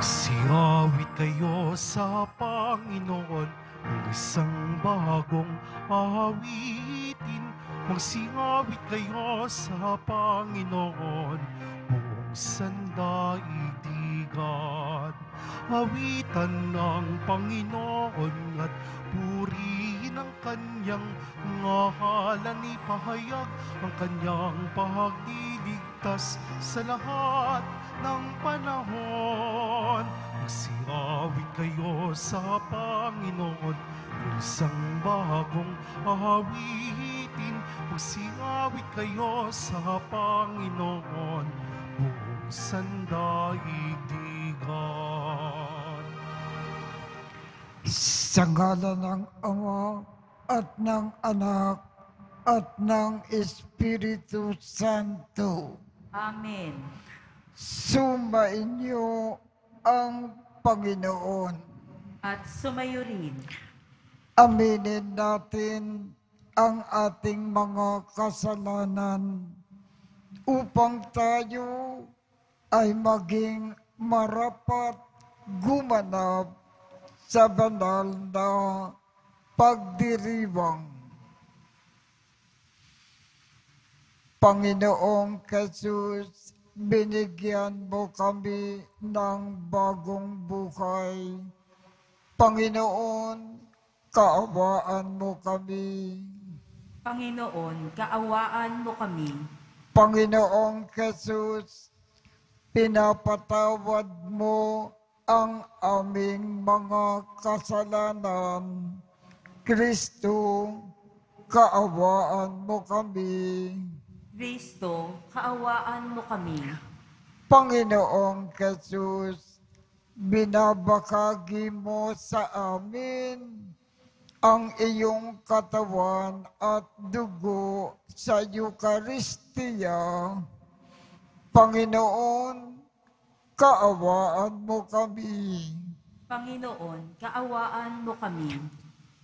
Magsiawit kayo sa Panginoon ng isang bagong awitin. Magsiawit kayo sa Panginoon buong sandaigdigan. Awitan ng Panginoon at purihin ang kanyang ngalan. Ipahayag ang kanyang pagliligtas sa lahat ng panahon. Magsiawit kayo sa Panginoon ng isang bagong awitin. Magsiawit kayo sa Panginoon buong sandaigdigan. Sa ngala ng Ama at ng Anak at ng Espiritu Santo. Amen. Sumainyo ang Panginoon. At sumayo rin. Aminin natin ang ating mga kasalanan upang tayo ay maging marapat gumanap sa banal na pagdiriwang. Panginoong Jesus, binigyan mo kami ng bagong buhay. Panginoon, kaawaan mo kami. Panginoon, kaawaan mo kami. Panginoong Jesus, pinapatawad mo ang aming mga kasalanan. Kristo, kaawaan mo kami. Kristo, kaawaan mo kami. Panginoong Jesus, binabakagi mo sa amin ang iyong katawan at dugo sa Eukaristiya. Panginoon, kaawaan mo kami. Panginoon, kaawaan mo kami.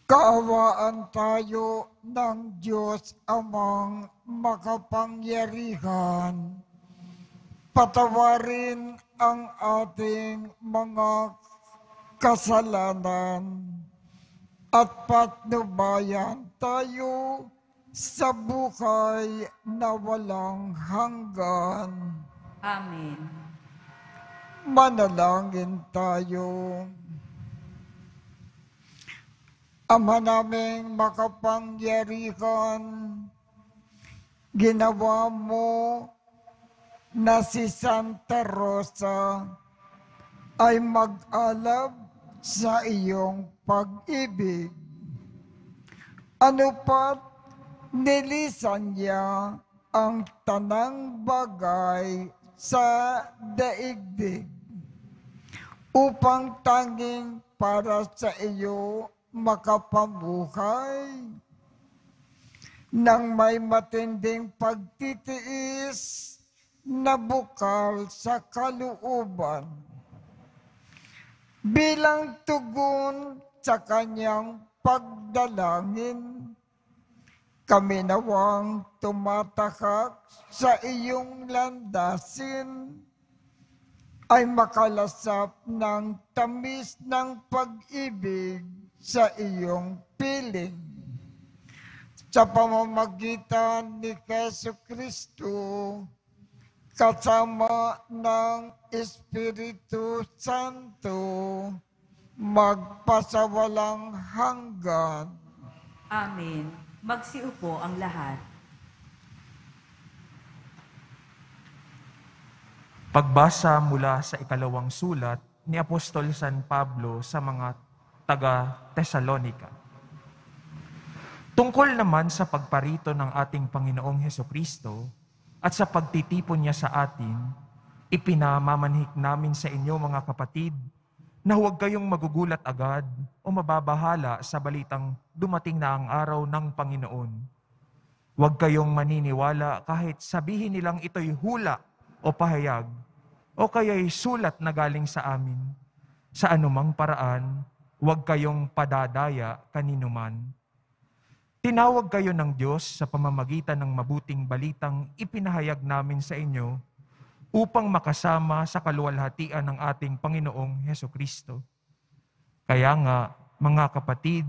Kaawaan tayo ng Diyos amang makapangyarihan. Patawarin ang ating mga kasalanan at patnubayan tayo sa buhay na walang hanggan. Amen. Manalangin tayo. Ama naming makapangyarihan, ginawa mo na si Santa Rosa ay mag-alab sa iyong pag-ibig. Ano pat nilisan niya ang tanang bagay sa daigdig upang tanging para sa iyo makapabuhay nang may matinding pagtitiis na bukal sa kalooban. Bilang tugon sa kanyang pagdalangin, kami nawang tumatakak sa iyong landasin ay makalasap ng tamis ng pag-ibig sa iyong piling. Sa pamamagitan ni Keso Kristo, kasama ng Espiritu Santo, magpasawalang hanggan. Amen. Magsiupo ang lahat. Pagbasa mula sa ikalawang sulat ni Apostol San Pablo sa mga taga Tesalonika. Tungkol naman sa pagparito ng ating Panginoong Heso Kristo at sa pagtitipon niya sa atin, ipinamamanhik namin sa inyo mga kapatid na huwag kayong magugulat agad o mababahala sa balitang dumating na ang araw ng Panginoon. Huwag kayong maniniwala kahit sabihin nilang ito'y hula o pahayag o kaya'y sulat na galing sa amin. Sa anumang paraan, huwag kayong padadaya kaninuman. Tinawag kayo ng Diyos sa pamamagitan ng mabuting balitang ipinahayag namin sa inyo upang makasama sa kaluwalhatian ng ating Panginoong Heso Kristo. Kaya nga, mga kapatid,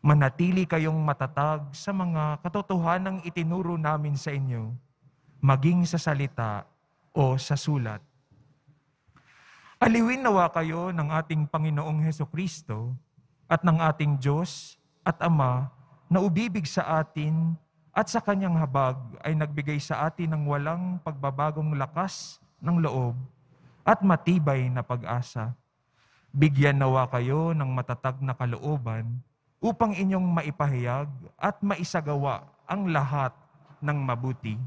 manatili kayong matatag sa mga katotohanang itinuro namin sa inyo, maging sa salita o sa sulat. Aliwin nawa kayo ng ating Panginoong Heso Kristo at ng ating Diyos at Ama na ubibig sa atin at sa kanyang habag ay nagbigay sa atin ng walang pagbabagong lakas ng loob at matibay na pag-asa. Bigyan nawa kayo ng matatag na kalooban upang inyong maipahayag at maisagawa ang lahat ng mabuti.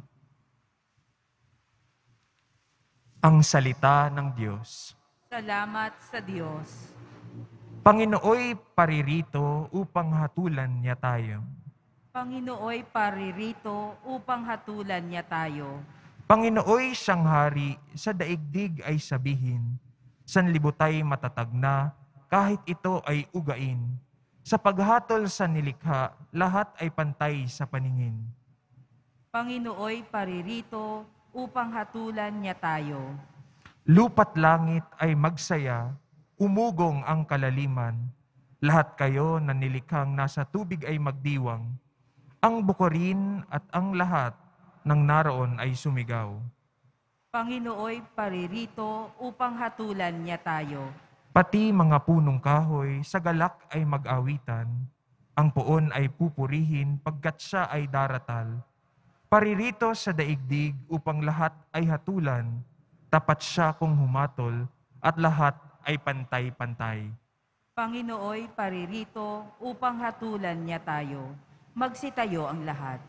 Ang salita ng Diyos. Salamat sa Diyos. Panginooy paririto upang hatulan niya tayo. Panginooy paririto upang hatulan niya tayo. Panginooy siyang hari, sa daigdig ay sabihin, sanlibutay matatag na, kahit ito ay ugain. Sa paghatol sa nilikha, lahat ay pantay sa paningin. Panginooy paririto upang hatulan niya tayo. Lupat langit ay magsaya, umugong ang kalaliman. Lahat kayo na nilikhang nasa tubig ay magdiwang. Ang bukorin at ang lahat ng naroon ay sumigaw. Panginooy paririto upang hatulan niya tayo. Pati mga punong kahoy sa galak ay mag-awitan. Ang puon ay pupurihin pagkat siya ay daratal. Paririto sa daigdig upang lahat ay hatulan. Tapat siya kung humatol at lahat ay pantay-pantay. Panginooy paririto upang hatulan niya tayo. Magsitayo ang lahat.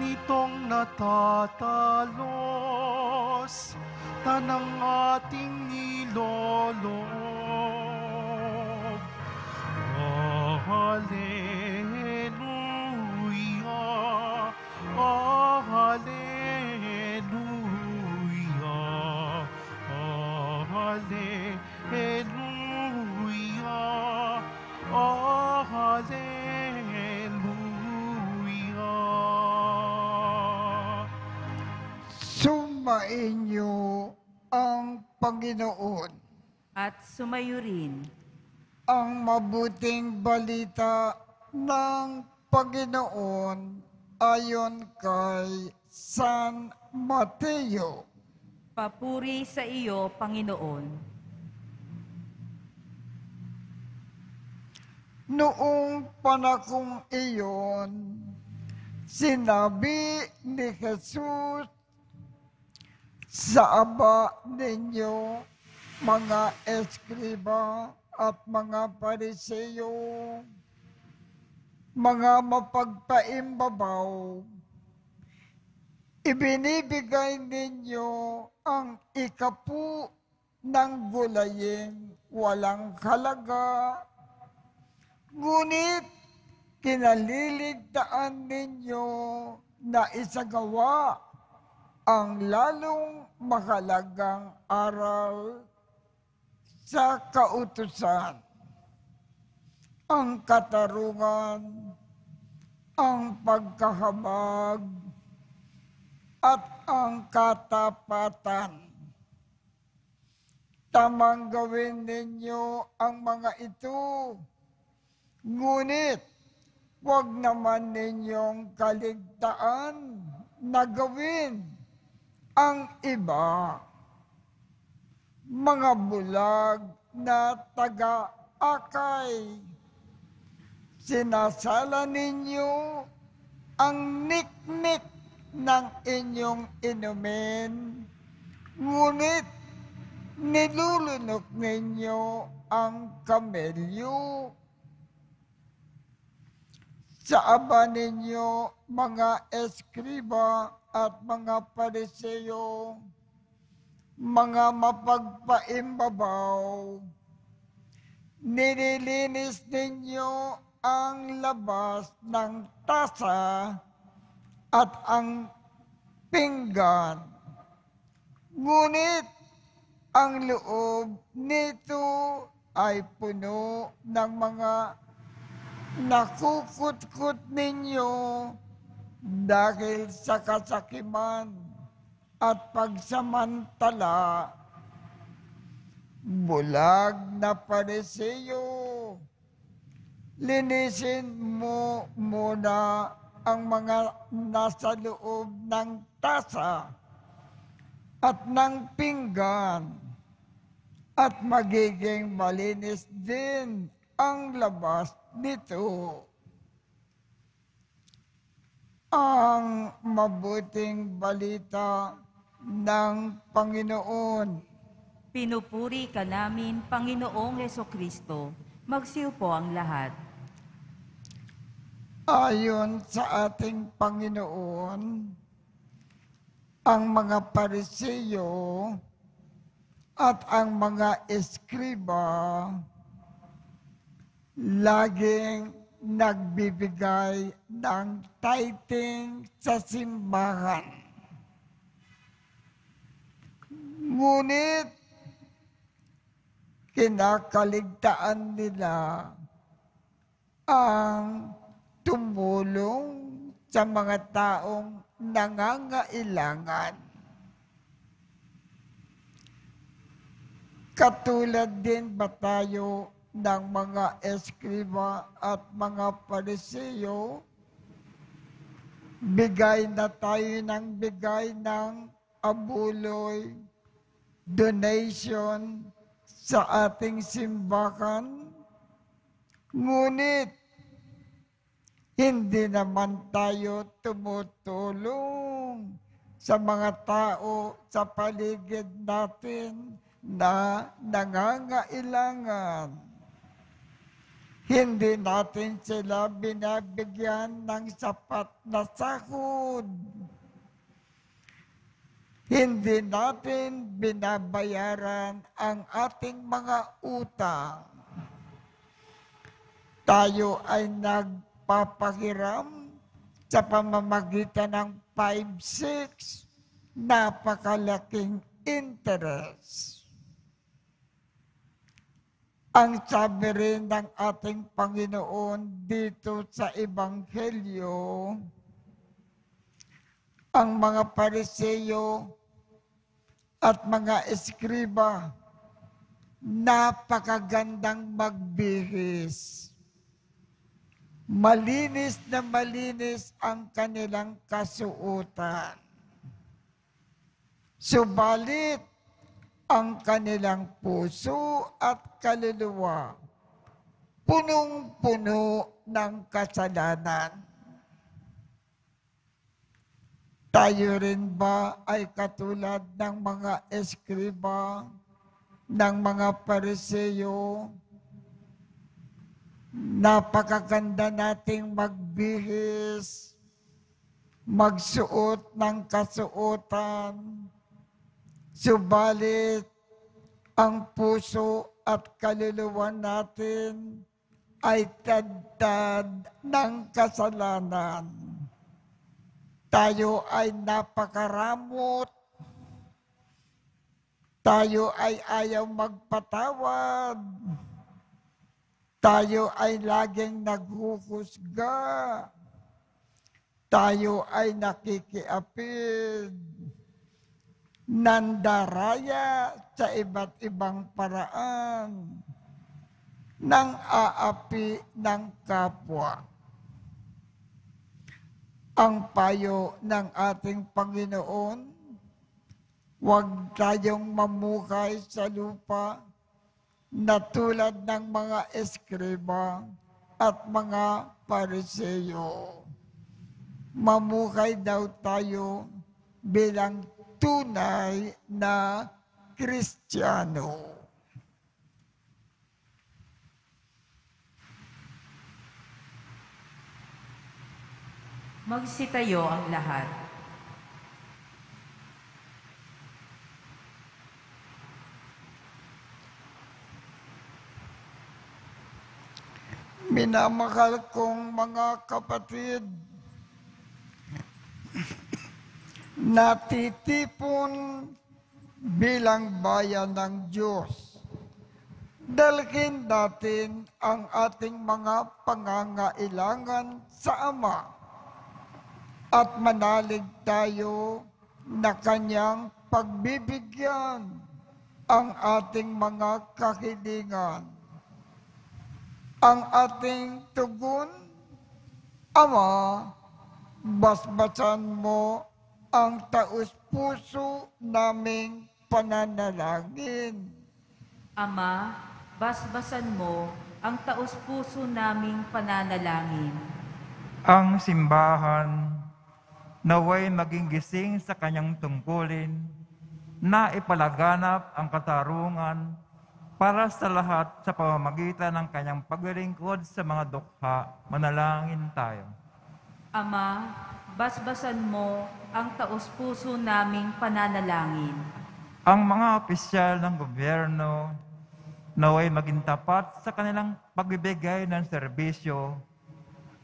Nitong natatalos, tanang ating nilolob. Hallelujah, Sumainyo ang Panginoon. At sumayo rin Ang mabuting balita ng Panginoon ayon kay San Mateo. papuri sa iyo, Panginoon. Noong panakong iyon, sinabi ni Jesus sa aba ninyo, mga eskriba at mga pariseyo, mga mapagpaimbabaw, ibinibigay ninyo ang ikapu ng gulayeng walang halaga. Ngunit kinaliligtaan ninyo na isagawa ang lalong mahalagang aral sa kautusan, ang katarungan, ang pagkahabag, at ang katapatan. Tamang gawin ninyo ang mga ito. Ngunit, huwag naman ninyong kaligtaan na gawin ang iba. Mga bulag na taga-akay, sinasala ninyo ang niknik ng inyong inumin, ngunit nilulunok ninyo ang kamelyo sa aba ninyo mga eskriba at mga pariseyo, mga mapagpaimbabaw, nililinis ninyo ang labas ng tasa at ang pinggan. Ngunit ang loob nito ay puno ng mga nakukutkot ninyo dahil sa kasakiman at pagsamantala. Bulag na pariseyo, linisin mo muna ang mga nasa loob ng tasa at ng pinggan at magiging malinis din ang labas nito. Ang mabuting balita ng Panginoon. Pinupuri ka namin, Panginoong Heso Kristo. Magsiupo ang lahat. Ayon sa ating Panginoon, ang mga pariseyo at ang mga eskriba laging nagbibigay ng tithing sa simbahan. Ngunit kinakaligtaan nila ang tumulong sa mga taong nangangailangan. Katulad din ba tayo ng mga eskriba at mga pariseyo? Bigay na tayo ng bigay ng abuloy, donation sa ating simbahan. Ngunit, hindi naman tayo tumutulong sa mga tao sa paligid natin na nangangailangan. Hindi natin sila binabigyan ng sapat na sahod. Hindi natin binabayaran ang ating mga utang. Tayo ay nagpapahiram sa pamamagitan ng 5-6 napakalaking interest. Ang sabi rin ng ating Panginoon dito sa Ebanghelyo, ang mga pariseyo at mga eskriba, napakagandang magbihis. Malinis na malinis ang kanilang kasuotan. Subalit, ang kanilang puso at kaluluwa punong-puno ng kasalanan. Tayo rin ba ay katulad ng mga eskriba, ng mga pariseyo? Napakaganda nating magbihis, magsuot ng kasuotan, subalit ang puso at kaluluwa natin ay tadtad ng kasalanan tayo ay napakaramot. Tayo ay ayaw magpatawad. Tayo ay laging naghuhusga. Tayo ay nakikiapid. Nandaraya sa iba't ibang paraan ng aapi ng kapwa ang payo ng ating Panginoon. Huwag tayong mamukay sa lupa na tulad ng mga eskriba at mga pariseyo. Mamukay daw tayo bilang tunay na Kristiyano. Magsitayo ang lahat. Minamahal kong mga kapatid, natitipon bilang bayan ng Diyos. Dalhin natin ang ating mga pangangailangan sa Ama at manalig tayo na kanyang pagbibigyan ang ating mga kahilingan ang ating tugon, Ama, basbasan mo ang taus-puso naming pananalangin. Ama, basbasan mo ang taos-puso naming pananalangin. ang simbahan naway maging gising sa kanyang tungkulin na ipalaganap ang katarungan para sa lahat sa pamamagitan ng kanyang paglilingkod sa mga dukha. Manalangin tayo. Ama, basbasan mo ang taos-puso naming pananalangin. Ang mga opisyal ng gobyerno naway maging tapat sa kanilang pagbibigay ng serbisyo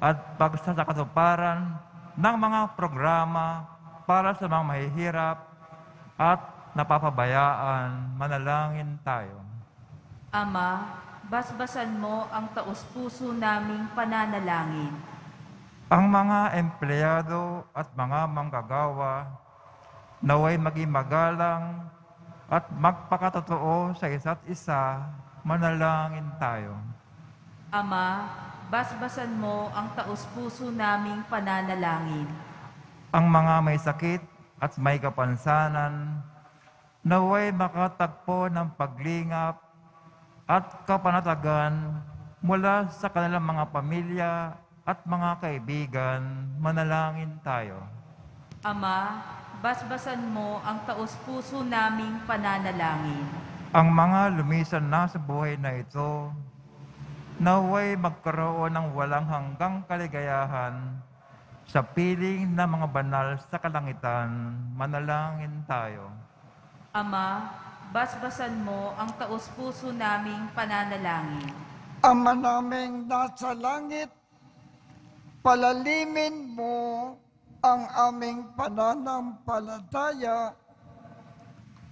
at pagsasakatuparan ng mga programa para sa mga mahihirap at napapabayaan. Manalangin tayo. Ama, basbasan mo ang taos-puso naming pananalangin. Ang mga empleyado at mga manggagawa naway maging magalang at magpakatotoo sa isa't isa, manalangin tayo. Ama, basbasan mo ang taos-puso naming pananalangin. Ang mga may sakit at may kapansanan, naway makatagpo ng paglingap at kapanatagan mula sa kanilang mga pamilya at mga kaibigan, manalangin tayo. Ama, basbasan mo ang taos-puso naming pananalangin. Ang mga lumisan na sa buhay na ito, naway magkaroon ng walang hanggang kaligayahan sa piling ng mga banal sa kalangitan, manalangin tayo. Ama, basbasan mo ang taos-puso naming pananalangin. Ama naming nasa langit, palalimin mo ang aming pananampalataya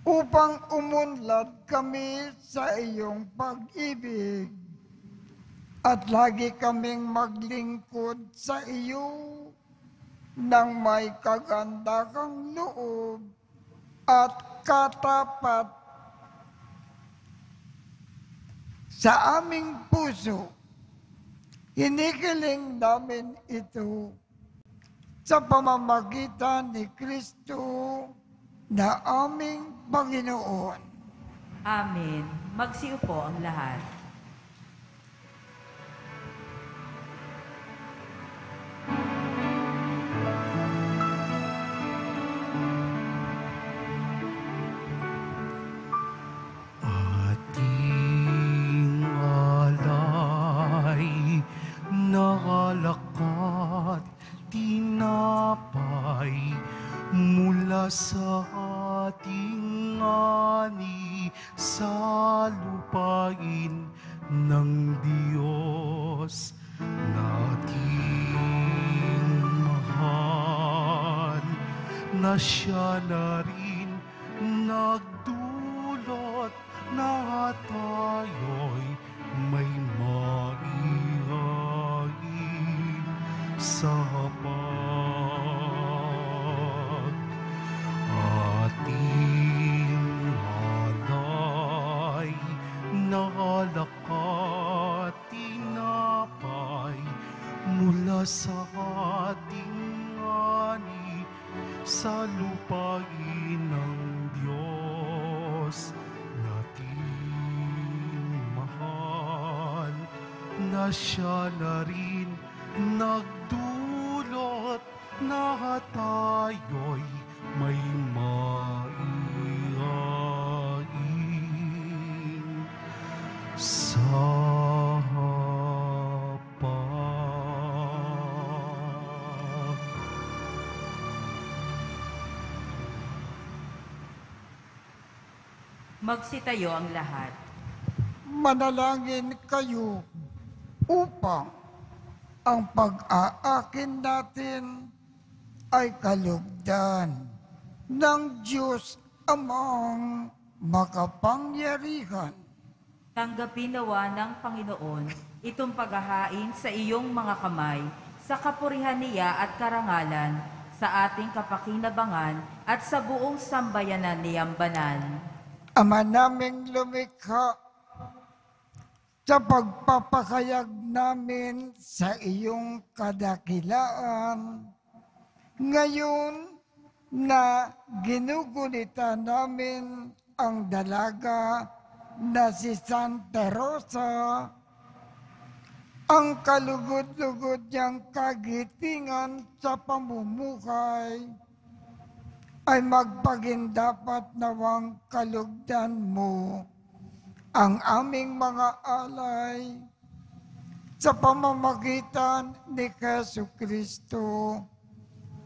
upang umunlad kami sa iyong pag-ibig at lagi kaming maglingkod sa iyo ng may kagandakang loob at katapat sa aming puso. Hinikiling namin ito sa pamamagitan ni Kristo na aming Panginoon. Amen. Magsiupo ang lahat. Nakalakat tinapay mula sa ating ani sa lupain ng Diyos nating mahal na siya na rin nagdulot na tayo'y Magsitayo ang lahat. Manalangin kayo upang ang pag-aakin natin ay kalugdan ng Diyos amang makapangyarihan. Tanggapin nawa ng Panginoon itong paghahain sa iyong mga kamay sa kapurihan niya at karangalan sa ating kapakinabangan at sa buong sambayanan niyang banal. Ama naming lumikha, sa pagpapakayag namin sa iyong kadakilaan, ngayon na ginugunita namin ang dalaga na si Santa Rosa, ang kalugod-lugod niyang kagitingan sa pamumuhay, ay magpagindapat nawang kalugdan mo ang aming mga alay sa pamamagitan ni Kesu Kristo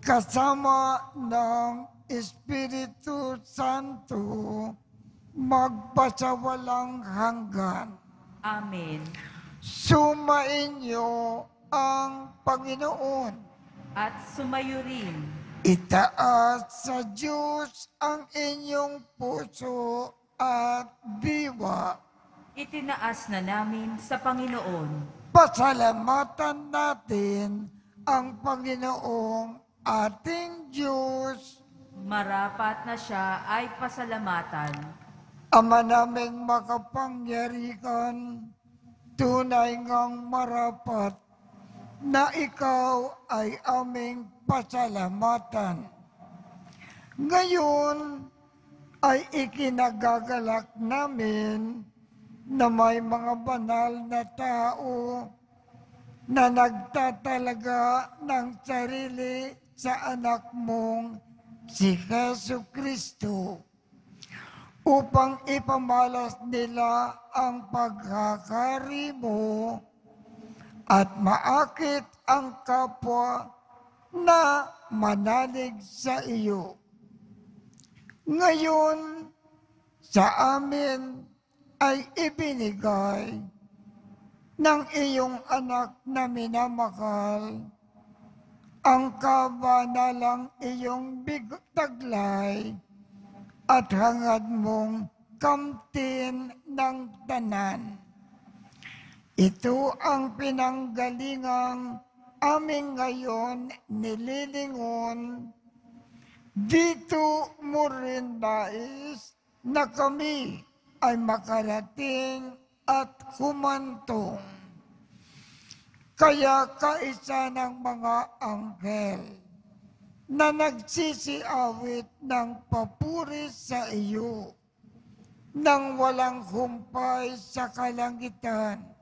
kasama ng Espiritu Santo magpasawalang hanggan. Amen. Sumainyo ang Panginoon. At sumayo rin Itaas sa Diyos ang inyong puso at diwa. itinaas na namin sa Panginoon. Pasalamatan natin ang Panginoong ating Diyos. Marapat na siya ay pasalamatan. Ama naming makapangyarihan, tunay ngang marapat na ikaw ay aming pasalamatan. Ngayon ay ikinagagalak namin na may mga banal na tao na nagtatalaga ng sarili sa anak mong si Yesu Kristo upang ipamalas nila ang pagkakari mo at maakit ang kapwa na manalig sa iyo. Ngayon, sa amin ay ibinigay ng iyong anak na minamahal ang kabanalang iyong taglay at hangad mong kamtin ng tanan. Ito ang pinanggalingang aming ngayon nililingon. Dito mo rin nais na kami ay makarating at humantong. Kaya kaisa ng mga anghel na nagsisiawit ng papuri sa iyo nang walang humpay sa kalangitan.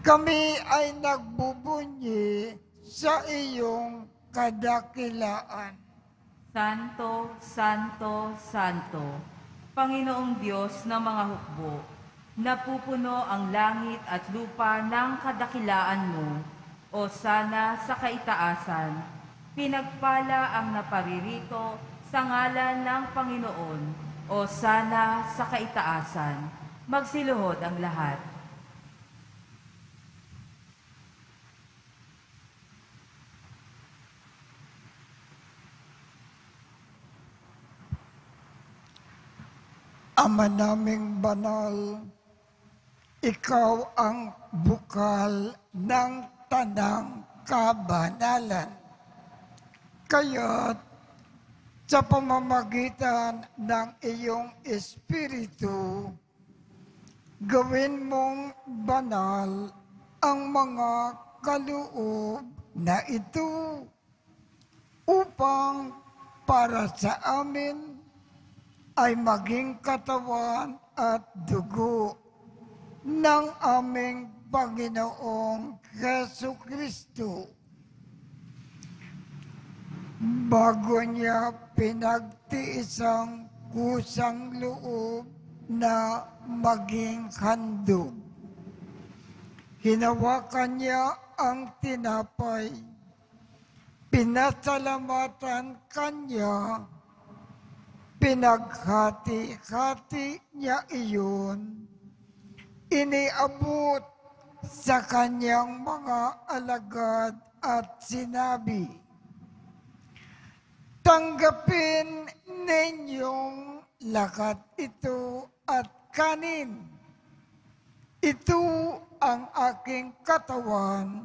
Kami ay nagbubunyi sa iyong kadakilaan. Santo, Santo, Santo, Panginoong Diyos ng mga hukbo, napupuno ang langit at lupa ng kadakilaan mo, o sana sa kaitaasan, pinagpala ang naparirito sa ngalan ng Panginoon, o sana sa kaitaasan, magsiluhod ang lahat. Ama naming banal, ikaw ang bukal ng tanang kabanalan. Kaya't sa pamamagitan ng iyong espiritu, gawin mong banal ang mga kaloob na ito upang para sa amin ay maging katawan at dugo ng aming Panginoong Yesu Kristo. Bago niya pinagtiisang kusang loob na maging handog. Hinawakan niya ang tinapay. Pinasalamatan kanya Pinaghati-hati niya iyon, iniabot sa kanyang mga alagad at sinabi, Tanggapin ninyong lakat ito at kanin. Ito ang aking katawan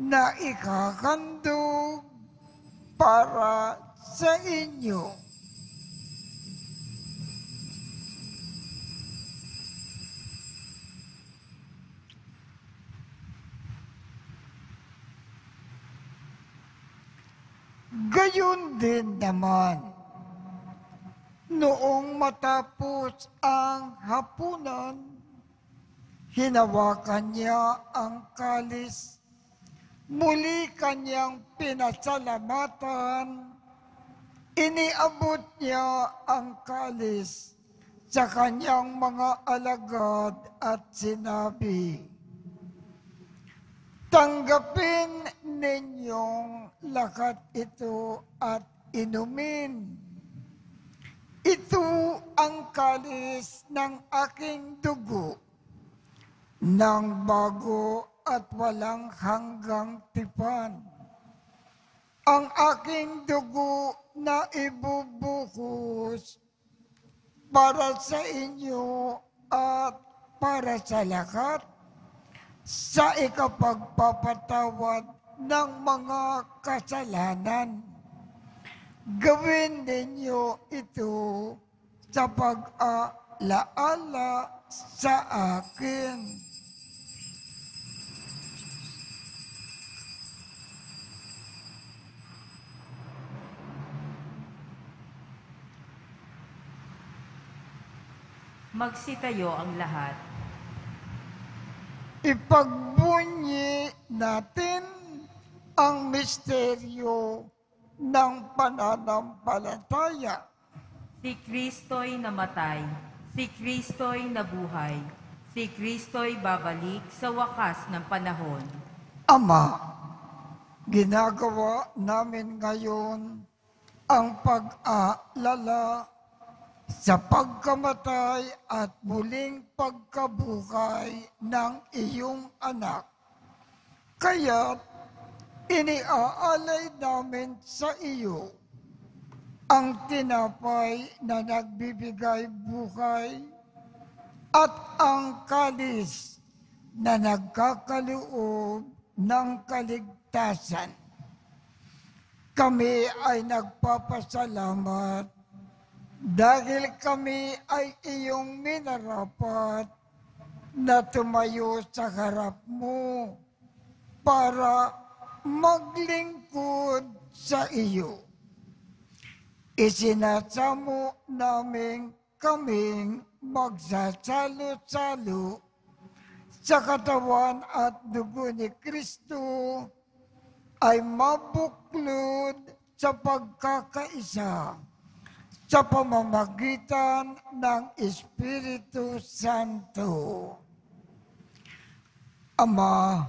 na ikakandog para sa inyo. Gayon din naman, noong matapos ang hapunan, hinawakan niya ang kalis, muli kanyang pinasalamatan, iniabot niya ang kalis sa kanyang mga alagad at sinabi, Tanggapin ninyong lakat ito at inumin. Ito ang kalis ng aking dugo ng bago at walang hanggang tipan. Ang aking dugo na ibubuhos para sa inyo at para sa lahat sa ikapagpapatawad ng mga kasalanan. Gawin ninyo ito sa pag-alaala sa akin. Magsitayo ang lahat. Ipagbunyi natin ang misteryo ng pananampalataya. Si Kristo'y namatay, si Kristo'y nabuhay, si Kristo'y babalik sa wakas ng panahon. Ama, ginagawa namin ngayon ang pag-aalala sa pagkamatay at muling pagkabuhay ng iyong anak. Kaya iniaalay namin sa iyo ang tinapay na nagbibigay buhay at ang kalis na nagkakaloob ng kaligtasan. Kami ay nagpapasalamat dahil kami ay iyong minarapat na tumayo sa harap mo para maglingkod sa iyo. Isinasamo namin kaming magsasalo-salo sa katawan at dugo ni Kristo ay mabuklod sa pagkakaisa sa pamamagitan ng Espiritu Santo. Ama,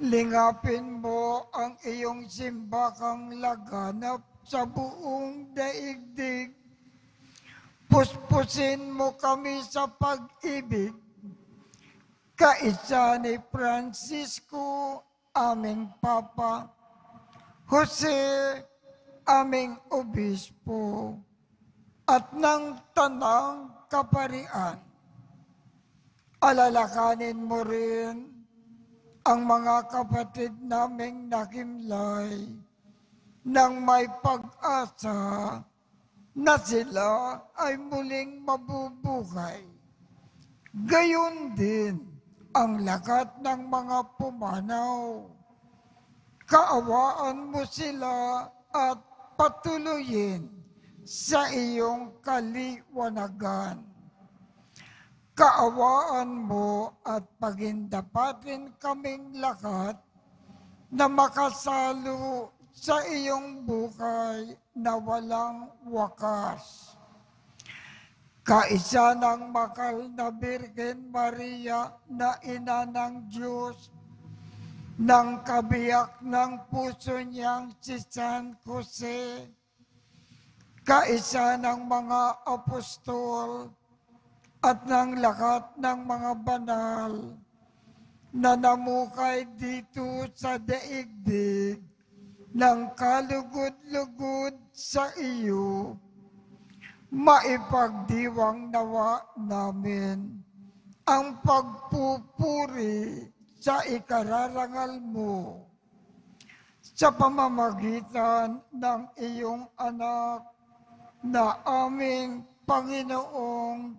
lingapin mo ang iyong simbakang laganap sa buong daigdig. Puspusin mo kami sa pag-ibig. Kaisa ni Francisco, aming Papa, Jose, aming Obispo, at ng Tanang Kaparian. Alalakanin mo rin ang mga kapatid naming nakimlay nang may pag-asa na sila ay muling mabubuhay. Gayon din ang lakat ng mga pumanaw. Kaawaan mo sila at patuloyin sa iyong kaliwanagan. Kaawaan mo at pagindapatin kaming lahat na makasalo sa iyong buhay na walang wakas. Kaisa ng makal na Birhen Maria na ina ng Diyos, ng kabiyak ng puso niyang si San Jose, kaisa ng mga apostol at ng lahat ng mga banal na namukay dito sa daigdig ng kalugod-lugod sa iyo, maipagdiwang nawa namin ang pagpupuri sa ikararangal mo sa pamamagitan ng iyong anak na aming Panginoong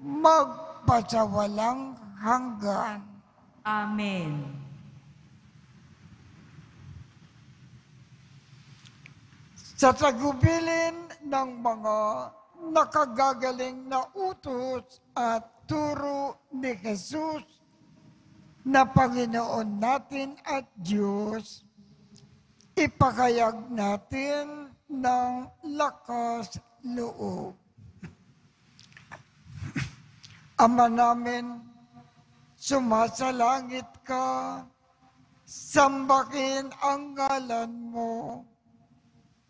magpasawalang hanggan. Amen. Sa tagubilin ng mga nakagagaling na utos at turo ni Jesus na Panginoon natin at Diyos, ipakayag natin ng lakas loob. Ama namin, sumasalangit ka, sambakin ang ngalan mo,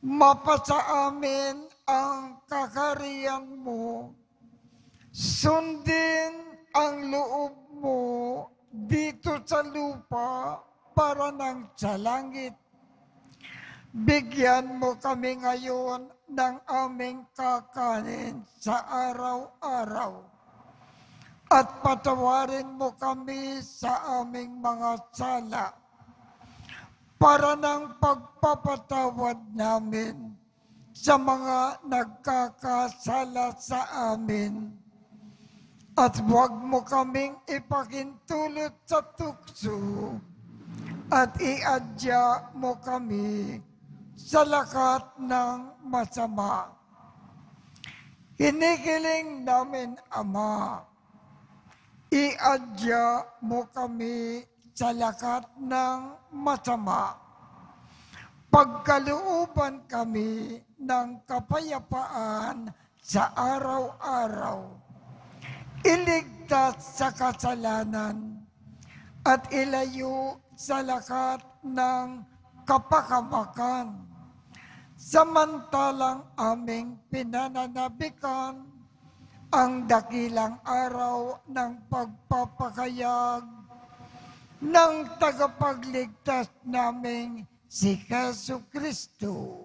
mapasa amin ang kakariyan mo, sundin ang loob mo dito sa lupa para nang sa langit. Bigyan mo kami ngayon ng aming kakanin sa araw-araw. At patawarin mo kami sa aming mga sala para ng pagpapatawad namin sa mga nagkakasala sa amin. At huwag mo kaming ipakintulot sa tukso at iadya mo kami sa lakat ng masama. Hinikiling namin, Ama, iadya mo kami sa lakat ng masama. Pagkalooban kami ng kapayapaan sa araw-araw. Iligtas sa kasalanan at ilayo sa lakat ng kapakamakan. Samantalang aming pinananabikan ang dakilang araw ng pagpapakayag ng tagapagligtas naming si Yesu Kristo.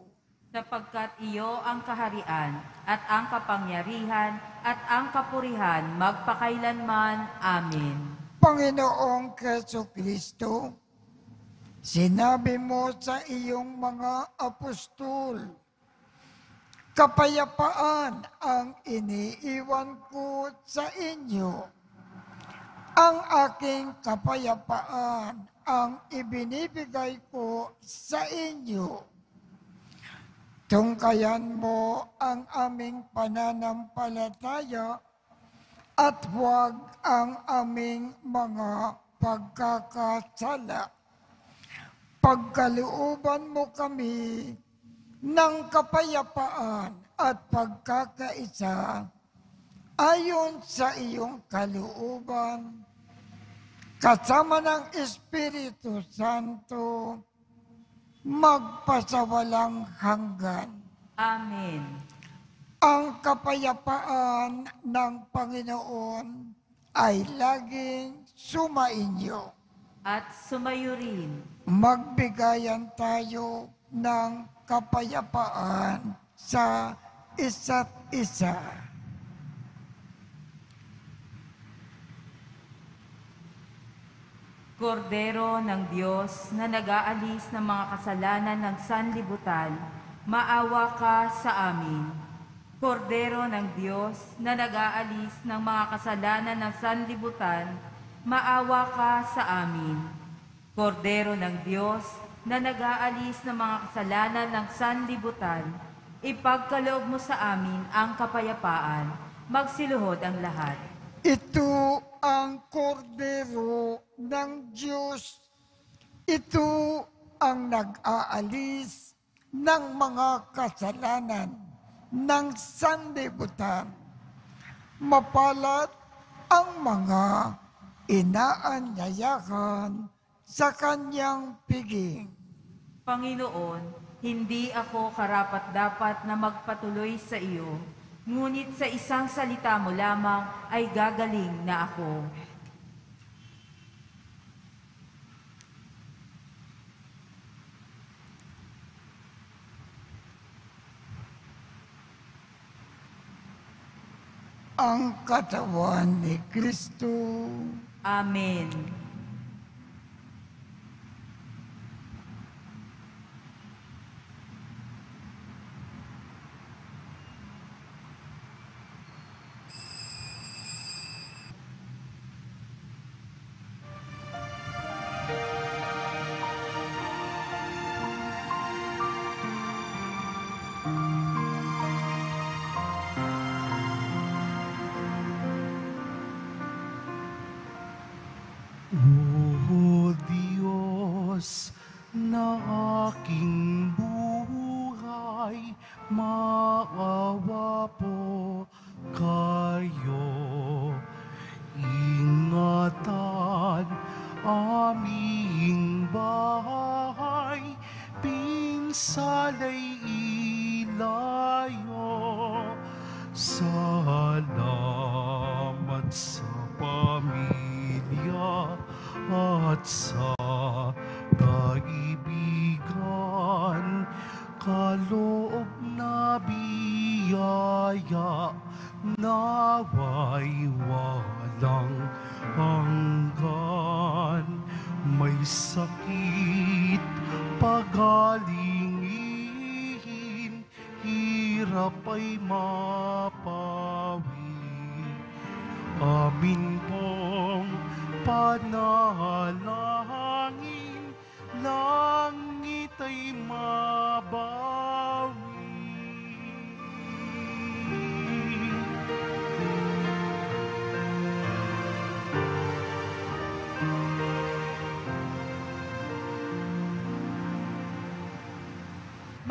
sapagkat iyo ang kaharian at ang kapangyarihan at ang kapurihan magpakailanman. Amen. Panginoong Yesu Kristo, sinabi mo sa iyong mga apostol, kapayapaan ang iniiwan ko sa inyo. Ang aking kapayapaan ang ibinibigay ko sa inyo. Tungkayan mo ang aming pananampalataya at huwag ang aming mga pagkakasala. Pagkalooban mo kami ng kapayapaan at pagkakaisa ayon sa iyong kalooban, kasama ng Espiritu Santo, magpasawalang hanggan. Amen. Ang kapayapaan ng Panginoon ay laging sumainyo. At sumayo rin. Magbigayan tayo ng kapayapaan sa isa't isa. Kordero ng Diyos na nag-aalis ng mga kasalanan ng sanlibutan, maawa ka sa amin. Kordero ng Diyos na nag-aalis ng mga kasalanan ng sanlibutan, maawa ka sa amin. Kordero ng Diyos na nag-aalis ng mga kasalanan ng sanlibutan, ipagkaloob mo sa amin ang kapayapaan, magsiluhod ang lahat. Ito ang kordero ng Diyos. Ito ang nag-aalis ng mga kasalanan ng sanlibutan. Mapalad ang mga inaanyayahan sa kanyang piging. Panginoon, hindi ako karapat-dapat na magpatuloy sa iyo, ngunit sa isang salita mo lamang ay gagaling na ako. Ang katawan ni Kristo. Amen.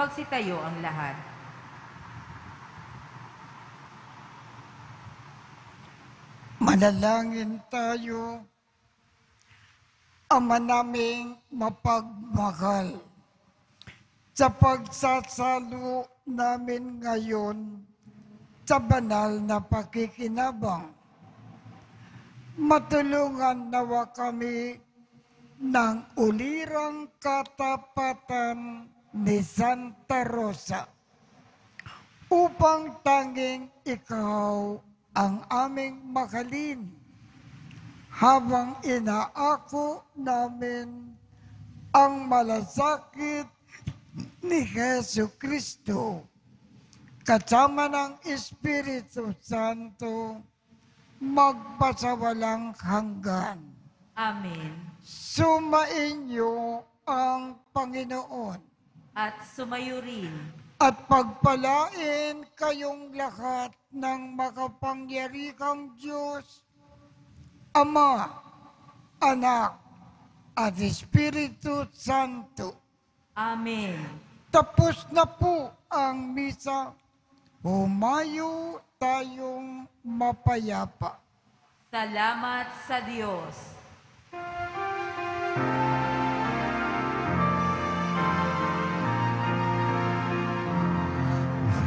Magsitayo ang lahat. Manalangin tayo. Ama naming mapagmahal. Sa pagsasalo namin ngayon sa banal na pakikinabang, matulungan nawa kami ng ulirang katapatan ni Santa Rosa upang tanging ikaw ang aming makalin habang inaako namin ang malasakit ni Yesu Kristo kasama ng Espiritu Santo magpasawalang hanggan. Amen. Sumainyo ang Panginoon At sumayo rin at pagpalain kayong lahat ng makapangyarihang Diyos, Ama, Anak, at Espiritu Santo. Amen. Tapos na po ang misa. Humayo tayong mapayapa. Salamat sa Diyos.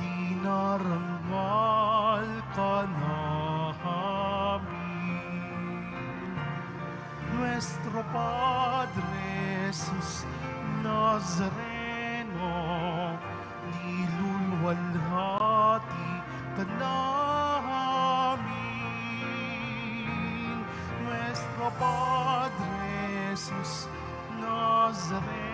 dinarangal ka namin. Nuestro Padre Jesus Nazareno, nilulwalhati ka namin. Nuestro Padre Jesus Nazareno,